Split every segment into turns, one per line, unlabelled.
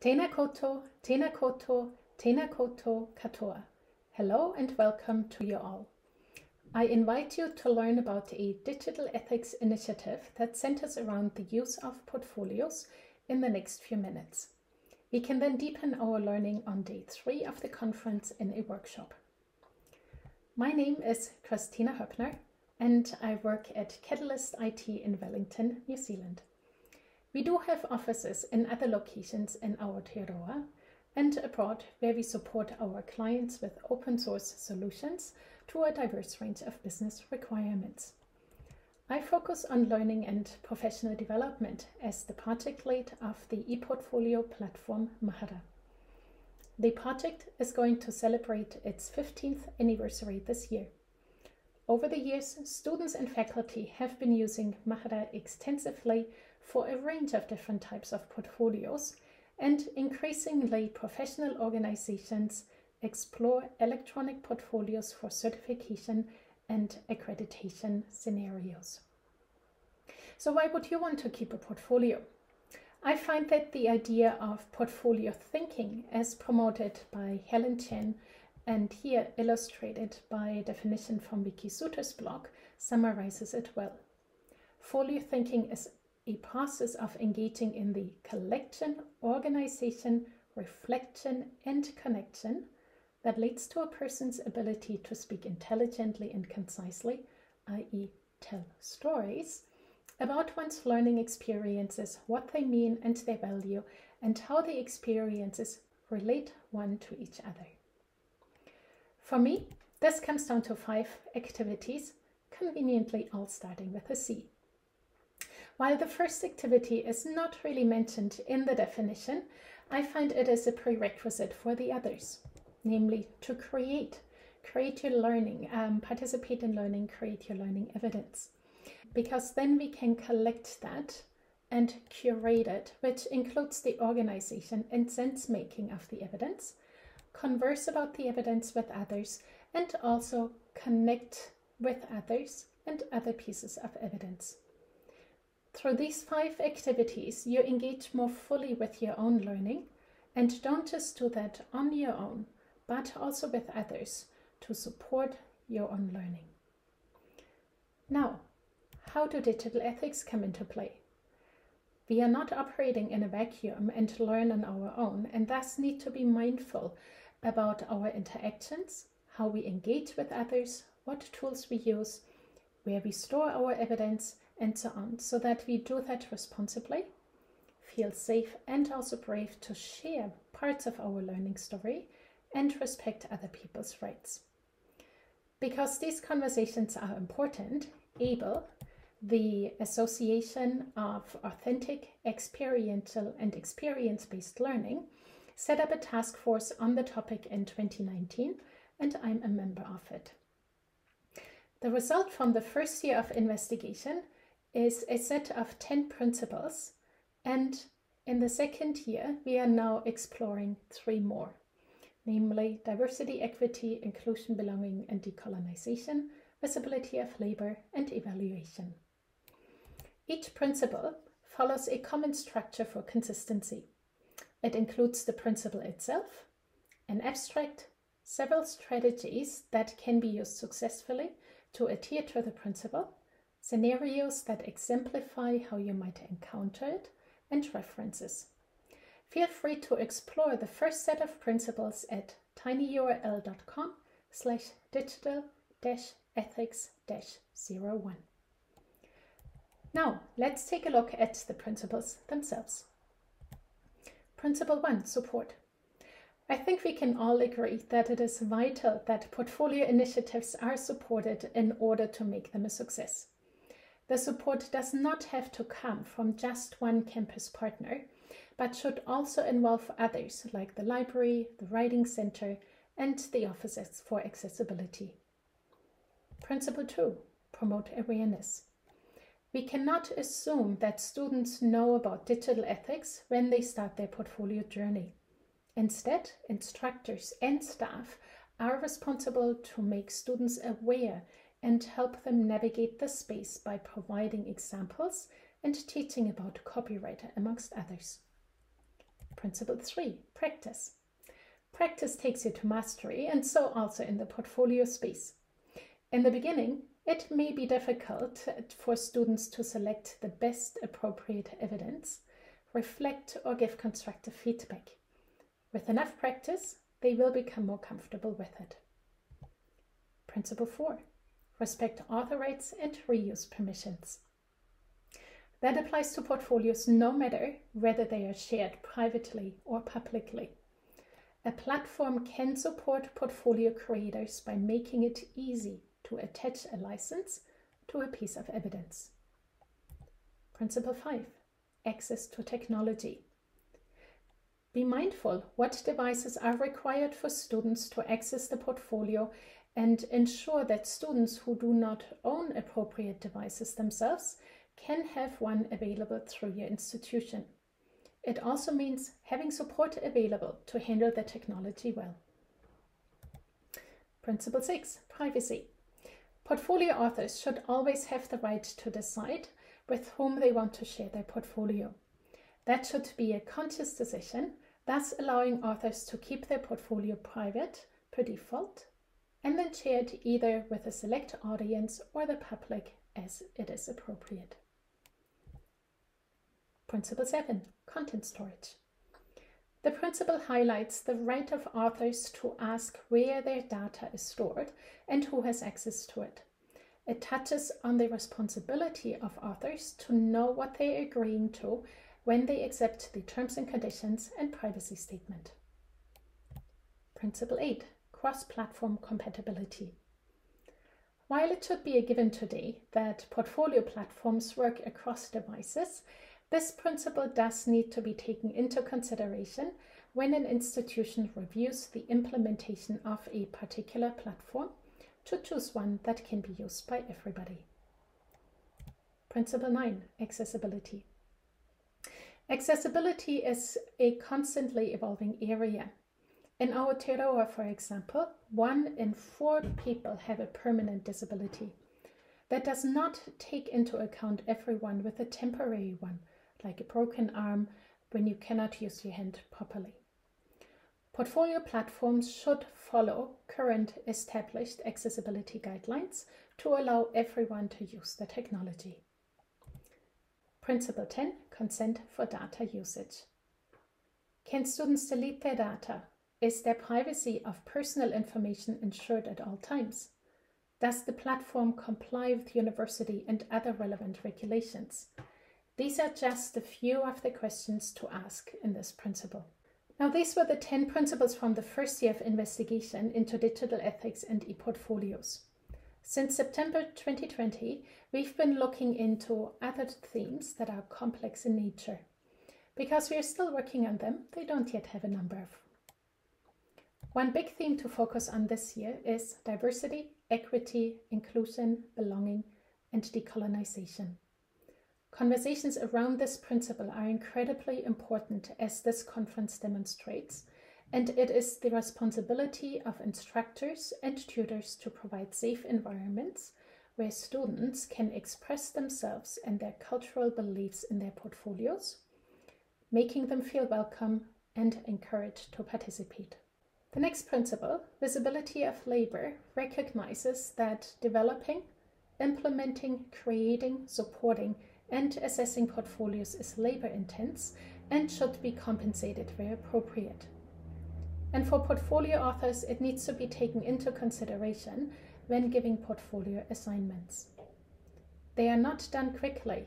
Tena koto, tena koto, tena koto katoa. Hello and welcome to you all. I invite you to learn about a digital ethics initiative that centers around the use of portfolios in the next few minutes. We can then deepen our learning on day three of the conference in a workshop. My name is Kristina Hoeppner and I work at Catalyst IT in Wellington, New Zealand. We do have offices in other locations in Aotearoa and abroad where we support our clients with open source solutions to a diverse range of business requirements. I focus on learning and professional development as the project lead of the ePortfolio platform Mahara. The project is going to celebrate its 15th anniversary this year. Over the years, students and faculty have been using Mahara extensively for a range of different types of portfolios, and increasingly professional organizations explore electronic portfolios for certification and accreditation scenarios. So, why would you want to keep a portfolio? I find that the idea of portfolio thinking, as promoted by Helen Chen and here illustrated by a definition from Wikisutter's blog, summarizes it well. Folio thinking is a process of engaging in the collection, organization, reflection, and connection that leads to a person's ability to speak intelligently and concisely, i.e., tell stories, about one's learning experiences, what they mean and their value, and how the experiences relate one to each other. For me, this comes down to five activities, conveniently all starting with a C. While the first activity is not really mentioned in the definition, I find it is a prerequisite for the others, namely to create, create your learning, um, participate in learning, create your learning evidence. Because then we can collect that and curate it, which includes the organization and sense making of the evidence, converse about the evidence with others, and also connect with others and other pieces of evidence. Through these five activities, you engage more fully with your own learning and don't just do that on your own, but also with others to support your own learning. Now, how do digital ethics come into play? We are not operating in a vacuum and learn on our own, and thus need to be mindful about our interactions, how we engage with others, what tools we use, where we store our evidence, and so on, so that we do that responsibly, feel safe and also brave to share parts of our learning story and respect other people's rights. Because these conversations are important, AAEEBL, the Association of Authentic, Experiential and Experience Based Learning, set up a task force on the topic in 2019, and I'm a member of it. The result from the first year of investigation is a set of 10 principles, and in the second year, we are now exploring three more namely diversity, equity, inclusion, belonging, and decolonization, visibility of labor, and evaluation. Each principle follows a common structure for consistency. It includes the principle itself, an abstract, several strategies that can be used successfully to adhere to the principle, scenarios that exemplify how you might encounter it, and references. Feel free to explore the first set of principles at tinyurl.com slash digital ethics 01. Now, let's take a look at the principles themselves. Principle 1 Support. I think we can all agree that it is vital that portfolio initiatives are supported in order to make them a success. The support does not have to come from just one campus partner, but should also involve others like the library, the writing center, and the offices for accessibility. Principle 2 Promote awareness. We cannot assume that students know about digital ethics when they start their portfolio journey. Instead, instructors and staff are responsible to make students aware and help them navigate the space by providing examples and teaching about copyright, amongst others. Principle 3 Practice. Practice takes you to mastery, and so also in the portfolio space. In the beginning, it may be difficult for students to select the best appropriate evidence, reflect, or give constructive feedback. With enough practice, they will become more comfortable with it. Principle 4 Respect author rights and reuse permissions. That applies to portfolios no matter whether they are shared privately or publicly. A platform can support portfolio creators by making it easy to attach a license to a piece of evidence. Principle 5 Access to technology. Be mindful what devices are required for students to access the portfolio and ensure that students who do not own appropriate devices themselves can have one available through your institution. It also means having support available to handle the technology well. Principle 6 Privacy. Portfolio authors should always have the right to decide with whom they want to share their portfolio. That should be a conscious decision, thus allowing authors to keep their portfolio private per default and then share it either with a select audience or the public as it is appropriate. Principle 7 Content Storage. The principle highlights the right of authors to ask where their data is stored and who has access to it. It touches on the responsibility of authors to know what they are agreeing to when they accept the terms and conditions and privacy statement. Principle 8 Cross platform compatibility. While it should be a given today that portfolio platforms work across devices, this principle does need to be taken into consideration when an institution reviews the implementation of a particular platform to choose one that can be used by everybody. Principle 9 Accessibility. Accessibility is a constantly evolving area. In Aotearoa, for example, one in four people have a permanent disability. That does not take into account everyone with a temporary one, like a broken arm when you cannot use your hand properly. Portfolio platforms should follow current established accessibility guidelines to allow everyone to use the technology. Principle 10 Consent for data usage. Can students delete their data? Is their privacy of personal information ensured at all times? Does the platform comply with university and other relevant regulations? These are just a few of the questions to ask in this principle. Now, these were the 10 principles from the first year of investigation into digital ethics and e-portfolios. Since September 2020, we've been looking into other themes that are complex in nature. Because we are still working on them, they don't yet have a number. One big theme to focus on this year is diversity, equity, inclusion, belonging, and decolonization. Conversations around this principle are incredibly important as this conference demonstrates, and it is the responsibility of instructors and tutors to provide safe environments where students can express themselves and their cultural beliefs in their portfolios, making them feel welcome and encouraged to participate. The next principle, visibility of labor, recognizes that developing, implementing, creating, supporting, and assessing portfolios is labor intense and should be compensated where appropriate. And for portfolio authors, it needs to be taken into consideration when giving portfolio assignments. They are not done quickly,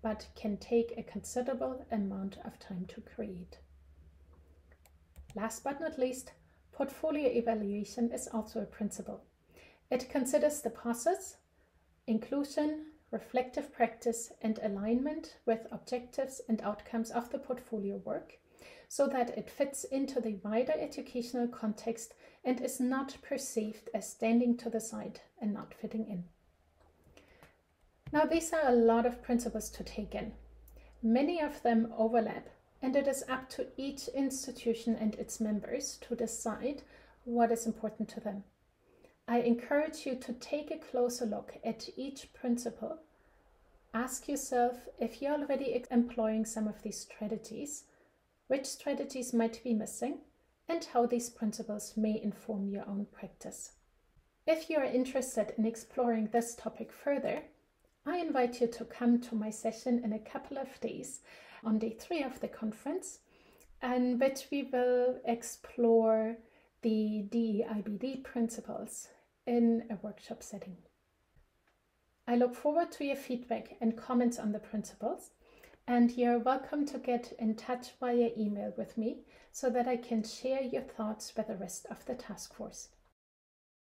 but can take a considerable amount of time to create. Last but not least, portfolio evaluation is also a principle. It considers the process, inclusion, reflective practice, and alignment with objectives and outcomes of the portfolio work so that it fits into the wider educational context and is not perceived as standing to the side and not fitting in. Now, these are a lot of principles to take in. Many of them overlap, and it is up to each institution and its members to decide what is important to them. I encourage you to take a closer look at each principle. Ask yourself if you're already employing some of these strategies, which strategies might be missing, and how these principles may inform your own practice. If you are interested in exploring this topic further, I invite you to come to my session in a couple of days on day three of the conference, in which we will explore the DEIBD principles in a workshop setting. I look forward to your feedback and comments on the principles, and you're welcome to get in touch via email with me so that I can share your thoughts with the rest of the task force.